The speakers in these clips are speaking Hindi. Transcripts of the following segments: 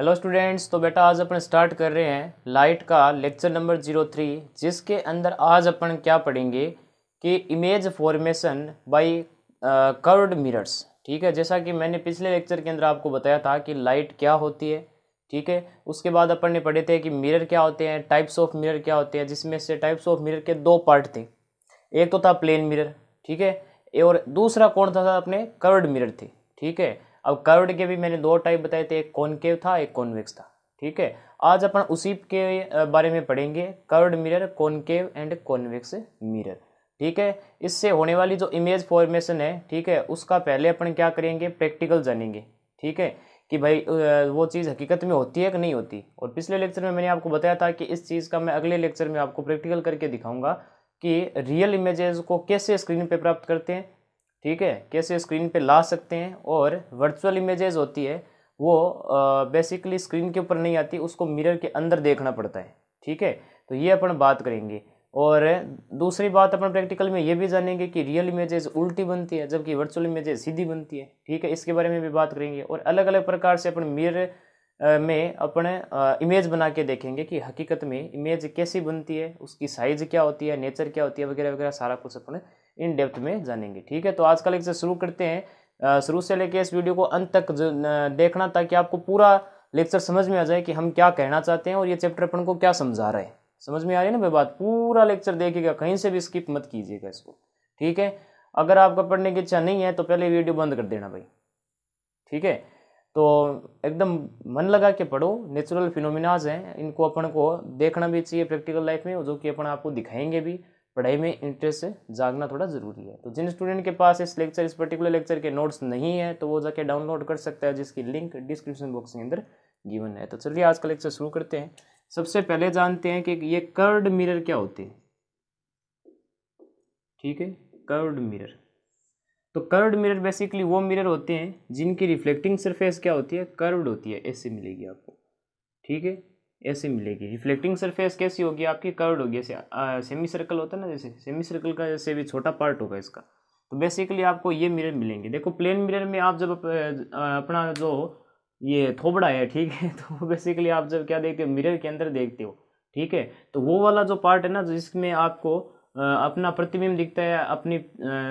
हेलो स्टूडेंट्स तो बेटा आज अपन स्टार्ट कर रहे हैं लाइट का लेक्चर नंबर ज़ीरो थ्री जिसके अंदर आज अपन क्या पढ़ेंगे कि image formation by curved mirrors ठीक है, जैसा कि मैंने पिछले लेक्चर के अंदर आपको बताया था कि लाइट क्या होती है। ठीक है, उसके बाद अपन ने पढ़े थे कि मिरर क्या होते हैं टाइप्स ऑफ़ मिरर क्या होते हैं, जिसमें से टाइप्स ऑफ़ मिरर के दो पार्ट थे। एक तो था प्लेन मिरर ठीक है, और दूसरा कौन था अपने कर्व्ड मिरर थे। ठीक है अब कर्व्ड के भी मैंने दो टाइप बताए थे, एक कॉनकेव था, एक कॉन्वेक्स था, ठीक है? आज अपन उसी के बारे में पढ़ेंगे, curved mirror concave and convex mirror, ठीक है? इससे होने वाली जो इमेज फॉर्मेशन है, ठीक है, उसका पहले अपन क्या करेंगे? प्रैक्टिकल जानेंगे, ठीक है? कि भाई वो चीज़ हकीकत में होती है कि नहीं होती? और पिछले लेक्चर में मैंने आपको बताया था कि इस चीज़ का मैं अगले लेक्चर में आपको प्रैक्टिकल करके दिखाऊँगा कि रियल इमेजेस को कैसे स्क्रीन पे प्राप्त करते हैं ठीक है? कैसे स्क्रीन पे ला सकते हैं? और वर्चुअल इमेजेस होती है, वो बेसिकली स्क्रीन के ऊपर नहीं आती, उसको मिरर के अंदर देखना पड़ता है, ठीक है? तो ये अपन बात करेंगे। और दूसरी बात अपन प्रैक्टिकल में ये भी जानेंगे कि रियल इमेजेस उल्टी बनती है, जबकि वर्चुअल इमेजेस सीधी बनती है, ठीक है? इसके बारे में भी बात करेंगे। और अलग अलग प्रकार से अपन मिरर में अपने इमेज बना के देखेंगे कि हकीकत में इमेज कैसी बनती है, उसकी साइज़ क्या होती है नेचर क्या होती है वगैरह वगैरह सारा कुछ अपन इन डेप्थ में जानेंगे, ठीक है? तो आज का लेक्चर शुरू करते हैं। शुरू से लेके इस वीडियो को अंत तक देखना ताकि आपको पूरा लेक्चर समझ में आ जाए कि हम क्या कहना चाहते हैं और ये चैप्टर अपन को क्या समझा रहे हैं। समझ में आ रही है ना भाई बात? पूरा लेक्चर देखिएगा, कहीं से भी स्किप मत कीजिएगा इसको, ठीक है? अगर आपका पढ़ने की इच्छा नहीं है तो पहले वीडियो बंद कर देना भाई, ठीक है? तो एकदम मन लगा के पढ़ो नेचुरल फिनोमिनाज हैं, इनको अपन को देखना भी चाहिए प्रैक्टिकल लाइफ में जो कि अपन आपको दिखाएँगे भी। पढ़ाई में इंटरेस्ट जागना थोड़ा ज़रूरी है। तो जिन स्टूडेंट के पास इस लेक्चर इस पर्टिकुलर लेक्चर के नोट्स नहीं है तो वो जाके डाउनलोड कर सकता है, जिसकी लिंक डिस्क्रिप्शन बॉक्स के अंदर गिवन है। तो चलिए आज का लेक्चर शुरू करते हैं। सबसे पहले जानते हैं कि ये कर्ड मिरर क्या होते हैं। ठीक है? कर्व्ड मिरर तो कर्ड मिरर बेसिकली वो मिरर होते हैं जिनकी रिफ्लेक्टिंग सरफेस क्या होती है? कर्व्ड होती है। ऐसे मिलेगी आपको। ठीक है? ऐसे मिलेगी। रिफ्लेक्टिंग सरफेस कैसी होगी? आपकी कर्व्ड होगी। ऐसे सेमी सर्कल होता है ना जैसे? सेमी सर्कल का जैसे भी छोटा पार्ट होगा इसका। तो बेसिकली आपको ये मिरर मिलेंगे। देखो प्लेन मिरर में आप जब अपना जो ये थोबड़ा है, ठीक है? तो बेसिकली आप जब क्या देखते हो? मिरर के अंदर देखते हो, ठीक है? तो वो वाला जो पार्ट है ना, जिसमें आपको अपना प्रतिबिंब दिखता है, अपनी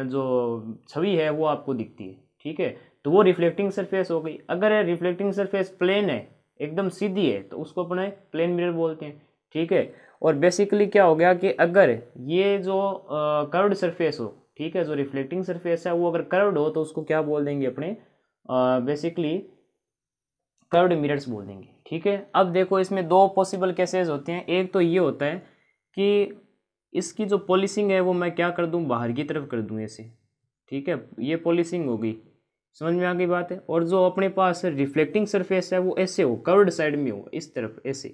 जो छवि है, वो आपको दिखती है, ठीक है? तो वो रिफ्लेक्टिंग सरफेस हो गई। अगर रिफ्लेक्टिंग सरफेस प्लेन है एकदम सीधी है तो उसको अपने प्लेन मिरर बोलते हैं, ठीक है? और बेसिकली क्या हो गया कि अगर ये जो कर्व्ड सरफेस हो, ठीक है, जो रिफ्लेक्टिंग सरफेस है, वो अगर कर्व्ड हो तो उसको क्या बोल देंगे अपने? बेसिकली कर्व्ड मिरर्स बोल देंगे, ठीक है? अब देखो इसमें दो पॉसिबल केसेस होते हैं। एक तो ये होता है कि इसकी जो पॉलिसिंग है, वो मैं क्या कर दूँ? बाहर की तरफ़ कर दूँ ऐसे, ठीक है? ये पॉलिसिंग हो गई। समझ में आ गई बात है? और जो अपने पास रिफ्लेक्टिंग सरफेस है, वो ऐसे हो कर्व्ड साइड में हो, इस तरफ़, ऐसे,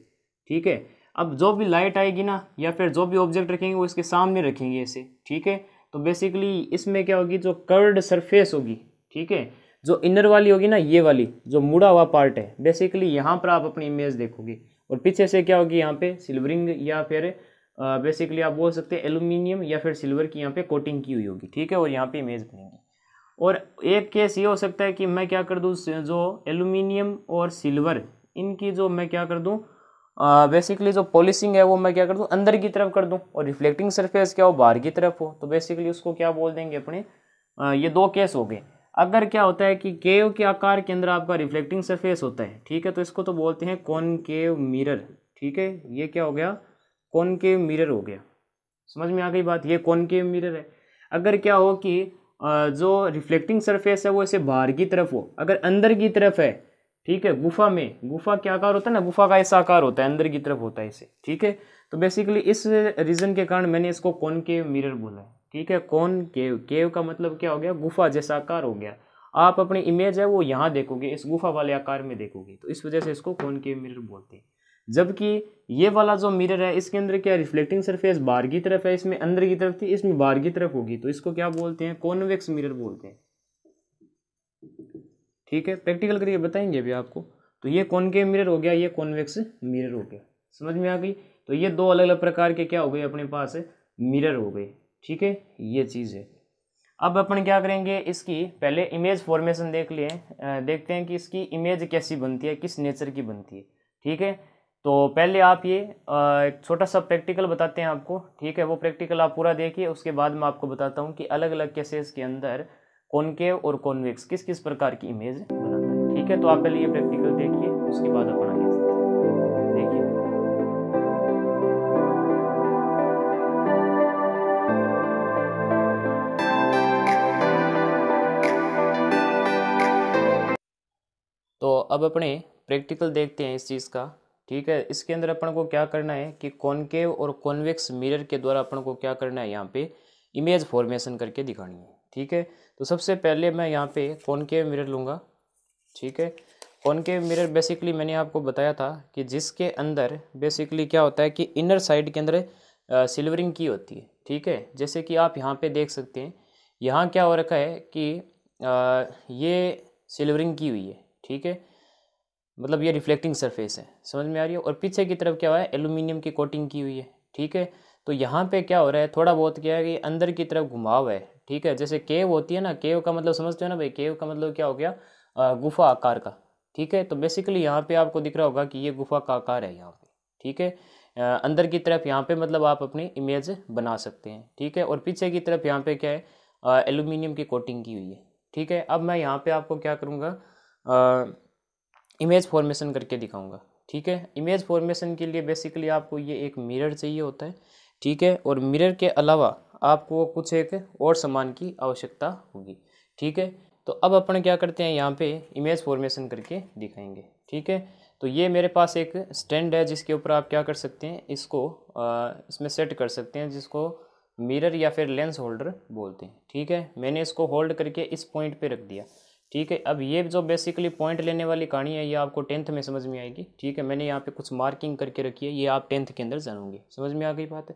ठीक है? अब जो भी लाइट आएगी ना, या फिर जो भी ऑब्जेक्ट रखेंगे, वो इसके सामने रखेंगे ऐसे, ठीक है? तो बेसिकली इसमें क्या होगी? जो कर्व्ड सरफेस होगी, ठीक है? जो इनर वाली होगी ना, ये वाली, जो मुड़ा हुआ पार्ट है बेसिकली यहाँ पर आप अपनी इमेज देखोगे। और पीछे से क्या होगी यहाँ पे? सिल्वरिंग या फिर बेसिकली आप बोल सकते हैं एल्यूमिनियम या फिर सिल्वर की यहाँ पे कोटिंग की हुई होगी, ठीक है? और यहाँ पे इमेज बनेगी। और एक केस ये हो सकता है कि मैं क्या कर दूँ जो एल्यूमिनियम और सिल्वर इनकी जो मैं क्या कर दूँ बेसिकली जो पॉलिशिंग है वो मैं क्या कर दूँ अंदर की तरफ़ कर दूँ और रिफ्लेक्टिंग सरफेस क्या हो बाहर की तरफ़ हो। तो बेसिकली उसको क्या बोल देंगे अपने? आ, ये दो केस हो गए। अगर क्या होता है कि केव के आकार के अंदर आपका रिफ्लेक्टिंग सरफेस होता है ठीक है तो इसको तो बोलते हैं कौन केव मिरर ठीक है? ये क्या हो गया? कौन केव मिरर हो गया। समझ में आ गई बात? ये कौन केव मिरर है। अगर क्या हो कि जो रिफ्लेक्टिंग सरफेस है, वो ऐसे बाहर की तरफ़ हो। अगर अंदर की तरफ़ है, ठीक है, गुफा में, गुफा क्या आकार होता है ना? गुफा का ऐसा आकार होता है, अंदर की तरफ़ होता है इसे, ठीक है? तो बेसिकली इस रीजन के कारण मैंने इसको कौन के मिरर बोला है, ठीक है? कौन केव केव का मतलब क्या हो गया? गुफा जैसा आकार हो गया। आप अपनी इमेज है, वो यहाँ देखोगे, इस गुफा वाले आकार में देखोगे। तो इस वजह से इसको कौन के मिरर बोलते हैं। जबकि ये वाला जो मिरर है, इसके अंदर क्या रिफ्लेक्टिंग सरफेस बाहर की तरफ़ है, इसमें अंदर की तरफ़ थी, इसमें बाहर की तरफ़ होगी। तो इसको क्या बोलते हैं? कॉन्वेक्स मिरर बोलते हैं। ठीक है? प्रैक्टिकल करके बताएँगे अभी आपको। तो ये कॉनकेव मिरर हो गया? ये कॉन्वेक्स मिरर हो गया। समझ में आ गई? तो ये दो अलग अलग प्रकार के क्या हो गए अपने पास? मिरर हो गए। ठीक है? ये चीज़ है। अब अपन क्या करेंगे? इसकी पहले इमेज फॉर्मेशन देख लिए देखते हैं कि इसकी इमेज कैसी बनती है, किस नेचर की बनती है। ठीक है? तो पहले आप ये एक छोटा सा प्रैक्टिकल बताते हैं आपको, ठीक है? वो प्रैक्टिकल आप पूरा देखिए, उसके बाद मैं आपको बताता हूँ कि अलग अलग केसेस के अंदर कॉनकेव और कॉन्वेक्स किस किस प्रकार की इमेज बनाता है, ठीक है? तो आप पहले ये प्रैक्टिकल देखिए, उसके बाद अपन आगे देखिए। तो अब अपने प्रैक्टिकल देखते हैं इस चीज़ का। ठीक है इसके अंदर अपन को क्या करना है कि कॉनकेव और कॉन्वेक्स मिरर के द्वारा अपन को क्या करना है यहाँ पे इमेज फॉर्मेशन करके दिखानी है ठीक है? तो सबसे पहले मैं यहाँ पे कॉनकेव मिरर लूँगा ठीक है? कॉनकेव मिरर बेसिकली मैंने आपको बताया था कि जिसके अंदर बेसिकली क्या होता है कि इनर साइड के अंदर सिल्वरिंग की होती है ठीक है? जैसे कि आप यहाँ पे देख सकते हैं यहाँ क्या हो रखा है कि आ, ये सिल्वरिंग की हुई है ठीक है? मतलब ये रिफ्लेक्टिंग सरफेस है। समझ में आ रही है? और पीछे की तरफ़ क्या हुआ है? एलुमिनियम की कोटिंग की हुई है, ठीक है? तो यहाँ पे क्या हो रहा है? थोड़ा बहुत क्या है कि अंदर की तरफ़ घुमाव है, ठीक है? जैसे केव होती है ना, केव का मतलब समझते हो ना भाई? केव का मतलब क्या हो गया? गुफा आकार का, ठीक है? तो बेसिकली यहाँ पे आपको दिख रहा होगा कि ये गुफा का आकार है यहाँ पे, ठीक है? अंदर की तरफ़ यहाँ पे मतलब आप अपनी इमेज बना सकते हैं, ठीक है? और पीछे की तरफ़ यहाँ पे क्या है? एल्यूमिनियम की कोटिंग की हुई है, ठीक है? अब मैं यहाँ पे आपको क्या करूँगा? इमेज फॉर्मेशन करके दिखाऊँगा ठीक है? इमेज फॉर्मेशन के लिए बेसिकली आपको ये एक मिरर चाहिए होता है ठीक है? और मिरर के अलावा आपको कुछ एक और सामान की आवश्यकता होगी ठीक है? तो अब अपन क्या करते हैं यहाँ पे इमेज फॉर्मेशन करके दिखाएँगे ठीक है? तो ये मेरे पास एक स्टैंड है जिसके ऊपर आप क्या कर सकते हैं इसको आ, इसमें सेट कर सकते हैं जिसको मिरर या फिर लेंस होल्डर बोलते हैं ठीक है? मैंने इसको होल्ड करके इस पॉइंट पे रख दिया। ठीक है? अब ये जो बेसिकली पॉइंट लेने वाली कहानी है, ये आपको टेंथ में समझ में आएगी। ठीक है? मैंने यहाँ पे कुछ मार्किंग करके रखी है, ये आप टेंथ के अंदर जानोगे। समझ में आ गई बात? है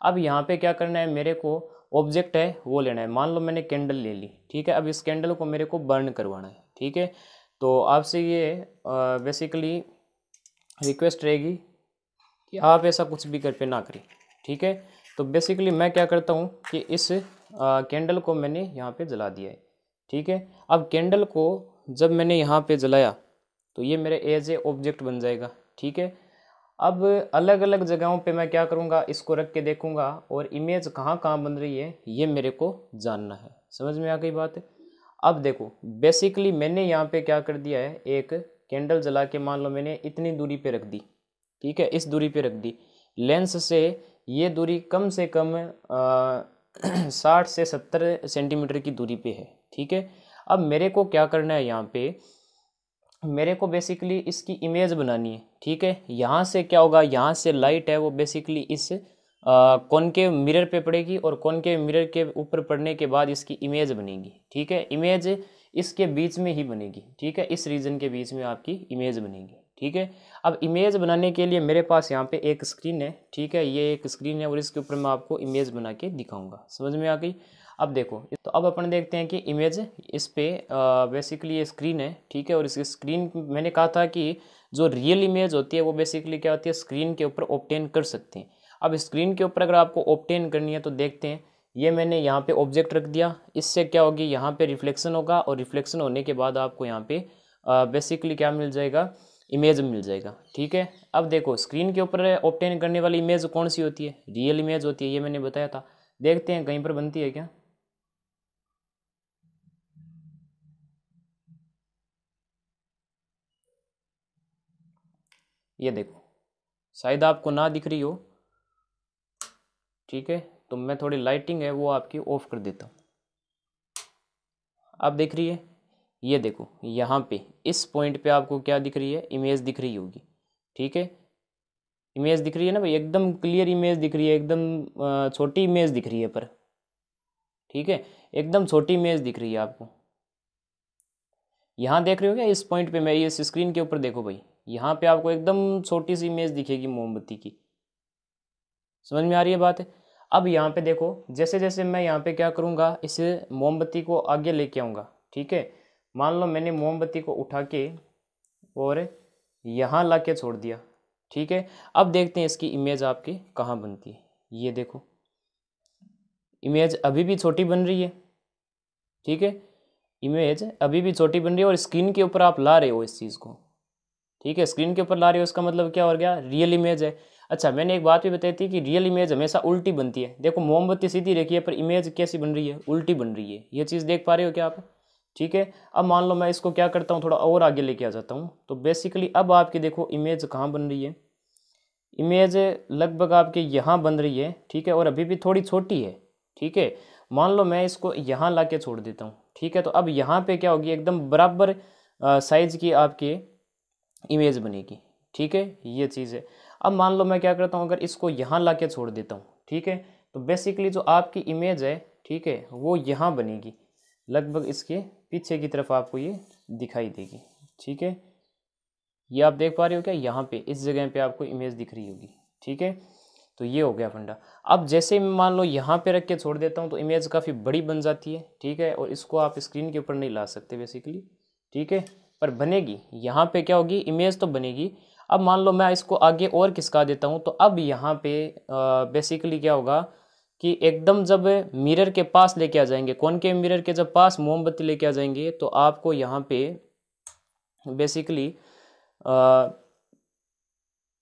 अब यहाँ पे क्या करना है? मेरे को ऑब्जेक्ट है, वो लेना है। मान लो मैंने कैंडल ले ली। ठीक है? अब इस कैंडल को मेरे को बर्न करवाना है। ठीक है? तो आपसे ये बेसिकली रिक्वेस्ट रहेगी कि आप ऐसा कुछ भी कर पे ना करें। ठीक है? तो बेसिकली मैं क्या करता हूँ कि इस कैंडल को मैंने यहाँ पे जला दिया है। ठीक है? अब कैंडल को जब मैंने यहाँ पे जलाया तो ये मेरे एज ए ऑब्जेक्ट बन जाएगा, ठीक है? अब अलग अलग जगहों पे मैं क्या करूँगा? इसको रख के देखूँगा और इमेज कहाँ कहाँ बन रही है, ये मेरे को जानना है। समझ में आ गई बात? है अब देखो बेसिकली मैंने यहाँ पे क्या कर दिया है? एक कैंडल जला के मान लो मैंने इतनी दूरी पे रख दी, ठीक है? इस दूरी पे रख दी। लेंस से ये दूरी कम से कम साठ से सत्तर सेंटीमीटर की दूरी पे है। ठीक है? अब मेरे को क्या करना है यहाँ पे? मेरे को बेसिकली इसकी इमेज बनानी है, ठीक है? यहाँ से क्या होगा? यहाँ से लाइट है वो बेसिकली इस कौन के मिरर पे पड़ेगी और कौन के मिरर के ऊपर पड़ने के बाद इसकी इमेज बनेगी, ठीक है? इमेज इसके बीच में ही बनेगी, ठीक है? इस रीजन के बीच में आपकी इमेज बनेगी, ठीक है? अब इमेज बनाने के लिए मेरे पास यहाँ पे एक स्क्रीन है, ठीक है? ये एक स्क्रीन है और इसके ऊपर मैं आपको इमेज बना के दिखाऊँगा, समझ में आ गई? अब देखो तो अब अपन देखते हैं कि इमेज इस पे बेसिकली ये स्क्रीन है, ठीक है? और इस स्क्रीन मैंने कहा था कि जो रियल इमेज होती है, वो बेसिकली क्या होती है? स्क्रीन के ऊपर ऑप्टेन कर सकते हैं। अब स्क्रीन के ऊपर अगर आपको ऑप्टेन करनी है तो देखते हैं। ये मैंने यहाँ पे ऑब्जेक्ट रख दिया। इससे क्या होगी? यहाँ पे रिफ्लेक्शन होगा और रिफ्लेक्शन होने के बाद आपको यहाँ पे बेसिकली क्या मिल जाएगा? इमेज मिल जाएगा, ठीक है? अब देखो स्क्रीन के ऊपर ऑप्टेन करने वाली इमेज कौन सी होती है? रियल इमेज होती है, ये मैंने बताया था। देखते हैं, कहीं पर बनती है क्या? ये देखो। शायद आपको ना दिख रही हो। ठीक है तो मैं थोड़ी लाइटिंग है, वो आपकी ऑफ़ कर देता हूँ। आप देख रही है? ये देखो, यहाँ पे, इस पॉइंट पे आपको क्या दिख रही है? इमेज दिख रही होगी। ठीक है? इमेज दिख रही है ना भाई? एकदम क्लियर इमेज दिख रही है, एकदम छोटी इमेज दिख रही है पर। ठीक है? एकदम छोटी इमेज दिख रही है आपको। यहाँ देख रहे हो क्या? इस पॉइंट पे मैं, इस स्क्रीन के ऊपर देखो भाई। यहाँ पे आपको एकदम छोटी सी इमेज दिखेगी मोमबत्ती की। समझ में आ रही है बात? है अब यहाँ पे देखो जैसे जैसे मैं यहाँ पे क्या करूँगा, इस मोमबत्ती को आगे लेके आऊँगा, ठीक है? मान लो मैंने मोमबत्ती को उठा के और यहाँ ला के छोड़ दिया, ठीक है? अब देखते हैं इसकी इमेज आपकी कहाँ बनती है। ये देखो, इमेज अभी भी छोटी बन रही है, ठीक है? इमेज अभी भी छोटी बन रही है और स्क्रीन के ऊपर आप ला रहे हो इस चीज़ को। ठीक है स्क्रीन के ऊपर ला रहे हो, इसका मतलब क्या हो गया? रियल इमेज है। अच्छा मैंने एक बात भी बताई थी कि रियल इमेज हमेशा उल्टी बनती है। देखो, मोमबत्ती सीधी रखी है, पर इमेज कैसी बन रही है? उल्टी बन रही है। ये चीज़ देख पा रहे हो क्या आप? ठीक है, अब मान लो मैं इसको क्या करता हूँ, थोड़ा और आगे लेके आ जाता हूँ। तो बेसिकली अब आपकी देखो इमेज कहाँ बन रही है? इमेज लगभग आपके यहाँ बन रही है, ठीक है, और अभी भी थोड़ी छोटी है, ठीक है। मान लो मैं इसको यहाँ ला के छोड़ देता हूँ, ठीक है तो अब यहाँ पे क्या होगी? एकदम बराबर साइज़ की आपकी इमेज बनेगी, ठीक है? ये चीज़ है। अब मान लो मैं क्या करता हूँ, अगर इसको यहाँ ला के छोड़ देता हूँ, ठीक है? तो बेसिकली जो आपकी इमेज है, ठीक है, वो यहाँ बनेगी। लगभग इसके पीछे की तरफ़ आपको ये दिखाई देगी, ठीक है? ये आप देख पा रहे हो क्या? यहाँ पे, इस जगह पे आपको इमेज दिख रही होगी, ठीक है? तो ये हो गया फंडा। अब जैसे मैं मान लो यहाँ पे रख के छोड़ देता हूँ तो इमेज काफ़ी बड़ी बन जाती है, ठीक है? और इसको आप स्क्रीन के ऊपर नहीं ला सकते बेसिकली ठीक है? पर बनेगी। यहाँ पे क्या होगी? इमेज तो बनेगी। अब मान लो मैं इसको आगे और किसका देता हूँ तो अब यहाँ पे बेसिकली क्या होगा कि एकदम जब मिरर के पास लेके आ जाएँगे, कौन के मिरर के जब पास मोमबत्ती लेके आ जाएँगे तो आपको यहाँ पे बेसिकली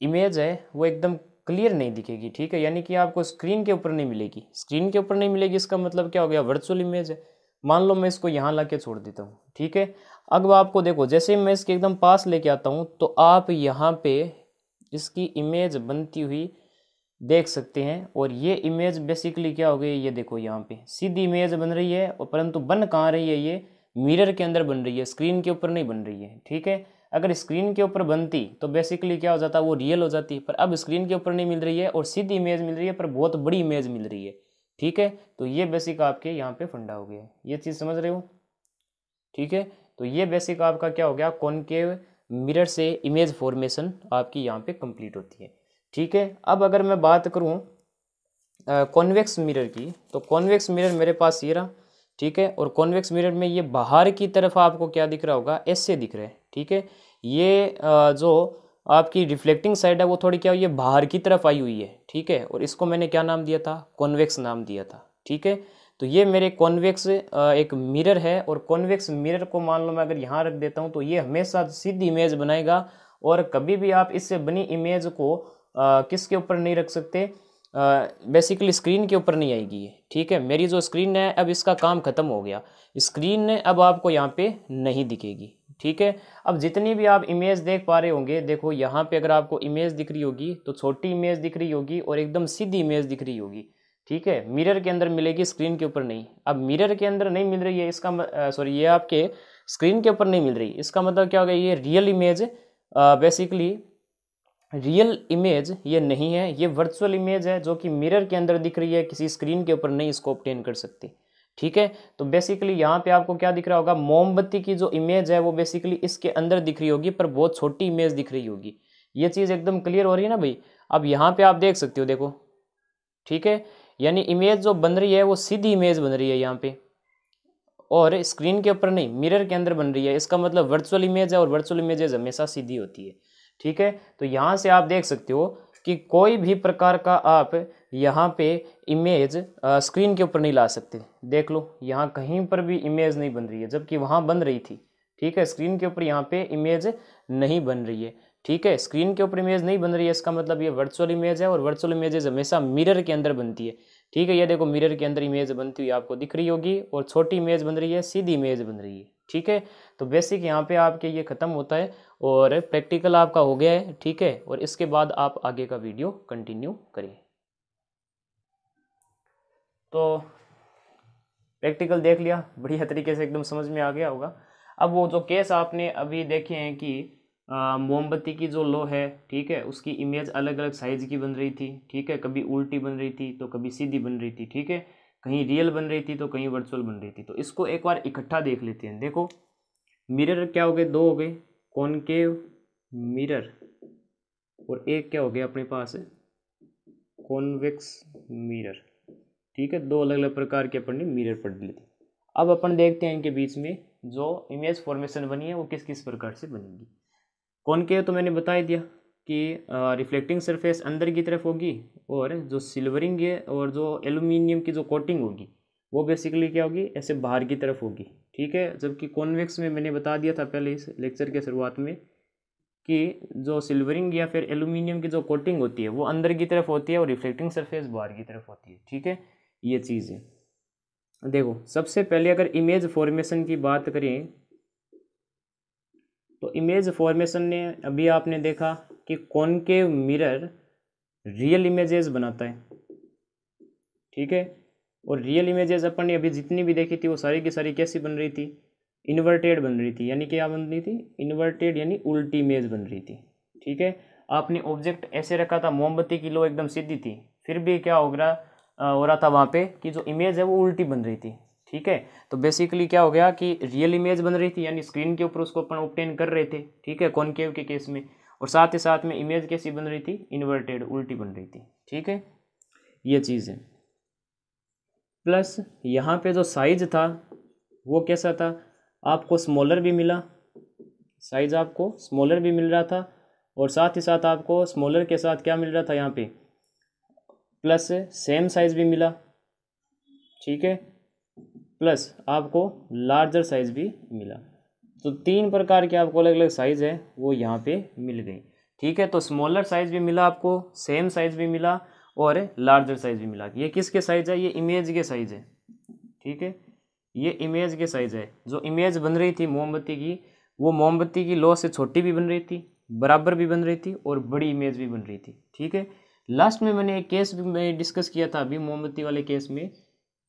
इमेज है, वो एकदम क्लियर नहीं दिखेगी, ठीक है? यानी कि आपको स्क्रीन के ऊपर नहीं मिलेगी। स्क्रीन के ऊपर नहीं मिलेगी, इसका मतलब क्या हो गया? वर्चुअल इमेज है। मान लो मैं इसको यहाँ ला के छोड़ देता हूँ, ठीक है? अब आपको देखो, जैसे मैं इसके एकदम पास लेके आता हूँ तो आप यहाँ पे इसकी इमेज बनती हुई देख सकते हैं। और ये इमेज बेसिकली क्या हो गई, ये देखो यहाँ पे। सीधी इमेज बन रही है, और परंतु बन कहाँ रही है ये? मिरर के अंदर बन रही है स्क्रीन के ऊपर नहीं बन रही है, ठीक है? अगर स्क्रीन के ऊपर बनती तो बेसिकली क्या हो जाता, वो रियल हो जाती। पर अब स्क्रीन के ऊपर नहीं मिल रही है, और सीधी इमेज मिल रही है, पर बहुत बड़ी इमेज मिल रही है, ठीक है? तो ये बेसिक आपके यहाँ पे फंडा हो गया ये चीज़ समझ रहे हो? ठीक है? तो ये बेसिक आपका क्या हो गया? कॉनकेव मिरर से इमेज फॉर्मेशन आपकी यहाँ पे कंप्लीट होती है। ठीक है? अब अगर मैं बात करूँ कॉन्वेक्स मिरर की तो कॉन्वेक्स मिरर मेरे पास ये रहा, ठीक है? और कॉन्वेक्स मिरर में ये बाहर की तरफ़ आपको क्या दिख रहा होगा? ऐसे दिख रहा है, ठीक है? ये जो आपकी रिफ्लेक्टिंग साइड है, वो थोड़ी क्या हुई है? बाहर की तरफ़ आई हुई है, ठीक है? और इसको मैंने क्या नाम दिया था? कॉन्वेक्स नाम दिया था, ठीक है? तो ये मेरे कॉन्वेक्स एक मिरर है और कॉन्वेक्स मिरर को मान लो मैं अगर यहाँ रख देता हूँ तो ये हमेशा सीधी इमेज बनाएगा और कभी भी आप इससे बनी इमेज को किसके ऊपर नहीं रख सकते? बेसिकली स्क्रीन के ऊपर नहीं आएगी ये, ठीक है? मेरी जो स्क्रीन है, अब इसका काम ख़त्म हो गया। स्क्रीन अब आपको यहाँ पे नहीं दिखेगी, ठीक है? अब जितनी भी आप इमेज देख पा रहे होंगे, देखो यहाँ पे अगर आपको इमेज दिख रही होगी तो छोटी इमेज दिख रही होगी और एकदम सीधी इमेज दिख रही होगी। ठीक है मिरर के अंदर मिलेगी स्क्रीन के ऊपर नहीं। अब मिरर के अंदर नहीं मिल रही है, इसका सॉरी ये आपके स्क्रीन के ऊपर नहीं मिल रही। इसका मतलब क्या होगा ये real image basically real image ये नहीं है, ये वर्चुअल इमेज है जो कि मिरर के अंदर दिख रही है, किसी स्क्रीन के ऊपर नहीं इसको ऑप्टेन कर सकती। ठीक है तो बेसिकली यहाँ पे आपको क्या दिख रहा होगा, मोमबत्ती की जो इमेज है वो बेसिकली इसके अंदर दिख रही होगी, पर बहुत छोटी इमेज दिख रही होगी। ये चीज़ एकदम क्लियर हो रही है ना भाई? अब यहाँ पे आप देख सकते हो, देखो। ठीक है यानी इमेज जो बन रही है, वो सीधी इमेज बन रही है यहाँ पे। और स्क्रीन के ऊपर नहीं मिरर के अंदर बन रही है। इसका मतलब वर्चुअल इमेज है और वर्चुअल इमेजेज हमेशा सीधी होती है। ठीक है? तो यहाँ से आप देख सकते हो कि कोई भी प्रकार का आप यहाँ पे इमेज स्क्रीन के ऊपर नहीं ला सकते। देख लो, यहाँ कहीं पर भी इमेज नहीं बन रही है, जबकि वहाँ बन रही थी। ठीक है? स्क्रीन के ऊपर यहाँ पे इमेज नहीं बन रही है। ठीक है स्क्रीन के ऊपर इमेज नहीं बन रही है, इसका मतलब ये वर्चुअल इमेज है और वर्चुअल इमेजेज हमेशा मिरर के अंदर बनती है। ठीक है, ये देखो मिरर के अंदर इमेज बनती हुई आपको दिख रही होगी और छोटी इमेज बन रही है, सीधी इमेज बन रही है। ठीक है तो बेसिक यहाँ पे आपके ये ख़त्म होता है और प्रैक्टिकल आपका हो गया है, ठीक है, और इसके बाद आप आगे का वीडियो कंटिन्यू करिए तो प्रैक्टिकल देख लिया, बढ़िया तरीके से एकदम समझ में आ गया होगा। अब वो जो केस आपने अभी देखे हैं कि मोमबत्ती की जो लो है, ठीक है, उसकी इमेज अलग अलग साइज़ की बन रही थी, ठीक है, कभी उल्टी बन रही थी तो कभी सीधी बन रही थी, ठीक है, कहीं रियल बन रही थी तो कहीं वर्चुअल बन रही थी तो इसको एक बार इकट्ठा देख लेते हैं। देखो मिरर क्या हो गए? दो हो गए कॉनकेव मिरर और एक क्या हो गया अपने पास? कॉन्वेक्स मिरर ठीक है, दो अलग अलग प्रकार के अपन ने मिरर पढ़ ली थी। अब अपन देखते हैं इनके बीच में जो इमेज फॉर्मेशन बनी है, वो किस किस प्रकार से बनेगी। कौन के तो मैंने बता ही दिया कि रिफ्लेक्टिंग सरफेस अंदर की तरफ़ होगी और जो सिल्वरिंग है और जो एलुमिनियम की जो कोटिंग होगी, वो बेसिकली क्या होगी? ऐसे बाहर की तरफ़ होगी। ठीक है? जबकि कॉन्वेक्स में मैंने बता दिया था पहले इस लेक्चर के शुरुआत में कि जो सिल्वरिंग या फिर एल्यूमिनियम की जो कोटिंग होती है, वो अंदर की तरफ़ होती है और रिफ्लेक्टिंग सरफेस बाहर की तरफ़ होती है। ठीक है? ये चीज़। है देखो, सबसे पहले अगर इमेज फॉर्मेशन की बात करें इमेज फॉर्मेशन ने अभी आपने देखा कि कॉनकेव मिरर रियल इमेजेस बनाता है। ठीक है? और रियल इमेजेस अपन ने अभी जितनी भी देखी थी, वो सारी की सारी कैसी बन रही थी? इन्वर्टेड बन रही थी। यानी क्या बन रही थी? इन्वर्टेड यानी उल्टी इमेज बन रही थी। ठीक है? आपने ऑब्जेक्ट ऐसे रखा था, मोमबत्ती की लो एकदम सीधी थी, फिर भी क्या हो रहा हो रहा था वहाँ पे कि जो इमेज है वो उल्टी बन रही थी। ठीक है? तो बेसिकली क्या हो गया कि रियल इमेज बन रही थी, यानी स्क्रीन के ऊपर उसको अपन ऑप्टेन कर रहे थे, ठीक है? कॉनकेव के केस में। और साथ ही साथ में इमेज कैसी बन रही थी? इन्वर्टेड उल्टी बन रही थी, ठीक है? ये चीज़ है। प्लस यहाँ पे जो साइज़ था, वो कैसा था? आपको स्मॉलर भी मिला। साइज़ आपको स्मॉलर भी मिल रहा था। और साथ ही साथ आपको स्मॉलर के साथ क्या मिल रहा था यहाँ पे? प्लस सेम साइज़ भी मिला। ठीक है? प्लस आपको लार्जर साइज़ भी मिला। तो तीन प्रकार के आपको अलग अलग साइज़ है, वो यहाँ पे मिल गई। ठीक है तो स्मॉलर साइज़ भी मिला आपको सेम साइज़ भी मिला और लार्जर साइज़ भी मिला। ये किसके साइज़ है? ये इमेज के साइज़ है। ठीक है, ये इमेज के साइज़ है। जो इमेज बन रही थी मोमबत्ती की, वो मोमबत्ती की लो से छोटी भी बन रही थी, बराबर भी बन रही थी और बड़ी इमेज भी बन रही थी। ठीक है लास्ट में मैंने एक केस मैं डिस्कस किया था, अभी मोमबत्ती वाले केस में।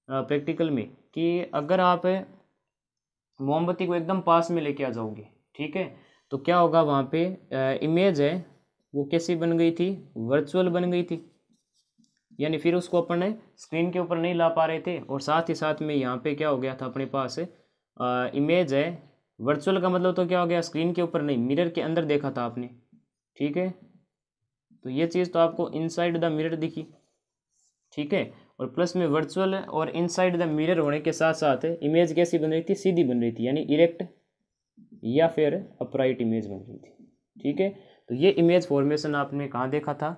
प्रैक्टिकल में कि अगर आप मोमबत्ती को एकदम पास में लेके आ जाओगे, ठीक है? तो क्या होगा वहाँ पे इमेज है, वो कैसी बन गई थी? वर्चुअल बन गई थी। यानी फिर उसको अपन स्क्रीन के ऊपर नहीं ला पा रहे थे और साथ ही साथ में यहाँ पे क्या हो गया था अपने पास? इमेज है। वर्चुअल का मतलब तो क्या हो गया? स्क्रीन के ऊपर नहीं मिरर के अंदर देखा था आपने, ठीक है? तो ये चीज़ तो आपको इनसाइड द मिरर दिखी, ठीक है? और प्लस में वर्चुअल और इनसाइड द मिरर होने के साथ साथ इमेज कैसी बन रही थी? सीधी बन रही थी, यानी इरेक्ट या फिर अपराइट इमेज बन रही थी। ठीक है? तो ये इमेज फॉर्मेशन आपने कहाँ देखा था?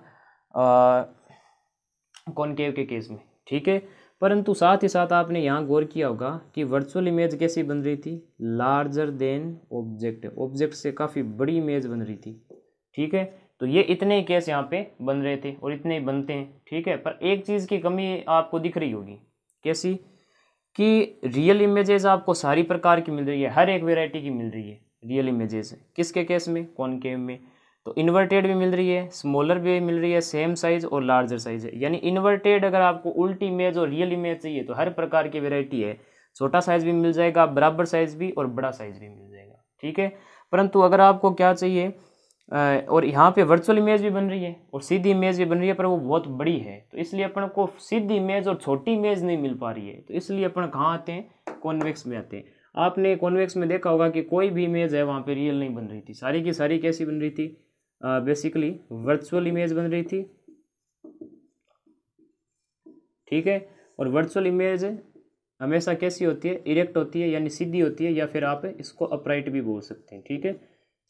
कॉनकेव के केस में। ठीक है? परंतु साथ ही साथ आपने यहाँ गौर किया होगा कि वर्चुअल इमेज कैसी बन रही थी? लार्जर देन ऑब्जेक्ट ऑब्जेक्ट से काफ़ी बड़ी इमेज बन रही थी। ठीक है? तो ये इतने ही केस यहाँ पे बन रहे थे और इतने ही बनते हैं, ठीक है? पर एक चीज़ की कमी आपको दिख रही होगी, कैसी? कि रियल इमेजेस आपको सारी प्रकार की मिल रही है, हर एक वेराइटी की मिल रही है रियल इमेजेस किसके केस में? कॉनकेव में? तो इन्वर्टेड भी मिल रही है स्मॉलर भी मिल रही है सेम साइज़ और लार्जर साइज़ है। यानी इन्वर्टेड अगर आपको उल्टी इमेज और रियल इमेज चाहिए तो हर प्रकार की वेराइटी है। छोटा साइज़ भी मिल जाएगा, बराबर साइज़ भी और बड़ा साइज़ भी मिल जाएगा, ठीक है? परंतु अगर आपको क्या चाहिए और यहाँ पे वर्चुअल इमेज भी बन रही है और सीधी इमेज भी बन रही है, पर वो बहुत बड़ी है। तो इसलिए अपन को सीधी इमेज और छोटी इमेज नहीं मिल पा रही है। तो इसलिए अपन कहाँ आते हैं? कॉन्वेक्स में आते हैं। आपने कॉन्वेक्स में देखा होगा कि कोई भी इमेज है, वहाँ पे रियल नहीं बन रही थी। सारी की सारी कैसी बन रही थी? बेसिकली वर्चुअल इमेज बन रही थी। ठीक है? और वर्चुअल इमेज हमेशा कैसी होती है? इरेक्ट होती है, यानी सीधी होती है, या फिर आप इसको अपराइट भी बोल सकते हैं। ठीक है?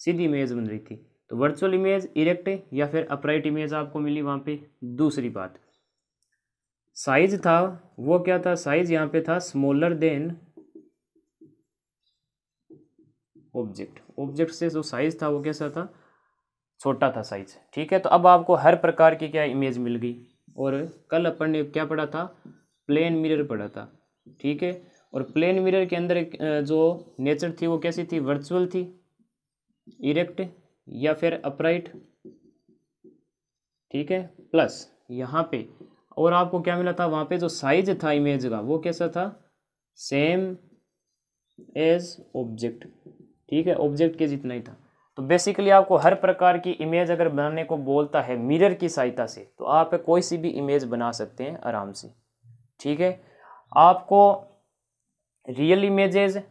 सीधी इमेज बन रही थी। तो वर्चुअल इमेज इरेक्ट या फिर अपराइट इमेज आपको मिली वहाँ पे। दूसरी बात साइज़ था, वो क्या था? साइज़ यहाँ पे था स्मॉलर देन ऑब्जेक्ट ऑब्जेक्ट से जो साइज़ था, वो कैसा था? छोटा था साइज़ ठीक है? तो अब आपको हर प्रकार की क्या इमेज मिल गई। और कल अपन ने क्या पढ़ा था? प्लेन मिरर पढ़ा था, ठीक है? और प्लेन मिरर के अंदर जो नेचर थी, वो कैसी थी? वर्चुअल थी इरेक्ट या फिर अपराइट, ठीक है, प्लस यहाँ पे, और आपको क्या मिला था, वहाँ पे जो साइज़ था इमेज का, वो कैसा था? सेम एज ऑब्जेक्ट ठीक है ऑब्जेक्ट के जितना ही था। तो बेसिकली आपको हर प्रकार की इमेज अगर बनाने को बोलता है मिरर की सहायता से तो आप कोई सी भी इमेज बना सकते हैं आराम से, ठीक है? आपको रियल इमेजेज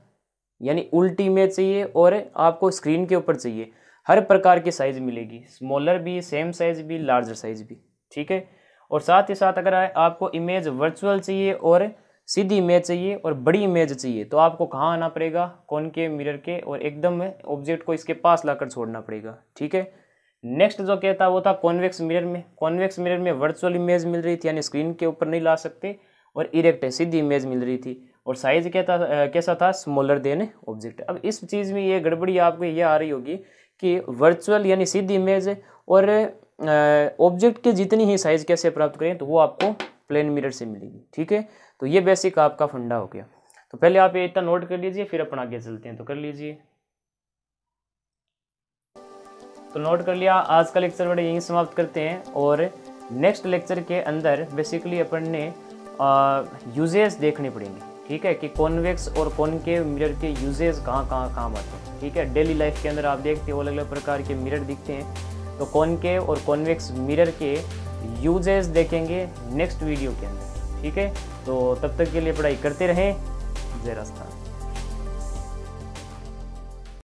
यानी उल्टी इमेज चाहिए और आपको स्क्रीन के ऊपर चाहिए। हर प्रकार की साइज़ मिलेगी। स्मॉलर भी सेम साइज़ भी लार्जर साइज़ भी। ठीक है? और साथ ही साथ अगर आपको इमेज वर्चुअल चाहिए और सीधी इमेज चाहिए और बड़ी इमेज चाहिए तो आपको कहाँ आना पड़ेगा? कौन के? मिरर के? और एकदम ऑब्जेक्ट को इसके पास लाकर छोड़ना पड़ेगा। ठीक है? नेक्स्ट जो कहता वो था कॉन्वेक्स मिरर में। कॉन्वेक्स मिरर में वर्चुअल इमेज मिल रही थी, यानी स्क्रीन के ऊपर नहीं ला सकते और इरेक्ट है, सीधी इमेज मिल रही थी। और साइज़ क्या था कैसा था? स्मॉलर देन ऑब्जेक्ट अब इस चीज़ में ये गड़बड़ी आपको ये आ रही होगी कि वर्चुअल यानी सीधी इमेज और ऑब्जेक्ट के जितनी ही साइज़ कैसे प्राप्त करें तो वो आपको प्लेन मिरर से मिलेगी, ठीक है? तो ये बेसिक आपका फंडा हो गया। तो पहले आप ये इतना नोट कर लीजिए, फिर अपन आगे चलते हैं तो कर लीजिए। तो नोट कर लिया, आज का लेक्चर बड़े यहीं समाप्त करते हैं और नेक्स्ट लेक्चर के अंदर बेसिकली अपन ने यूजेस देखने पड़ेंगे। ठीक है, कि कॉन्वेक्स और कॉनकेव मिरर के यूजेज कहाँ कहाँ काम आते हैं, ठीक है? डेली लाइफ के अंदर आप देखते हो अलग अलग प्रकार के मिरर दिखते हैं। तो कॉनकेव और कॉन्वेक्स मिरर के यूजेज देखेंगे नेक्स्ट वीडियो के अंदर, ठीक है? तो तब तक के लिए पढ़ाई करते रहें। जय राजस्थान।